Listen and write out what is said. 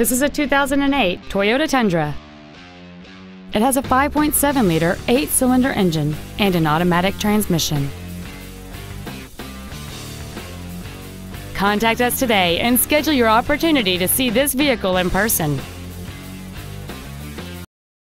This is a 2008 Toyota Tundra. It has a 5.7 liter, 8 cylinder engine and an automatic transmission. Contact us today and schedule your opportunity to see this vehicle in person.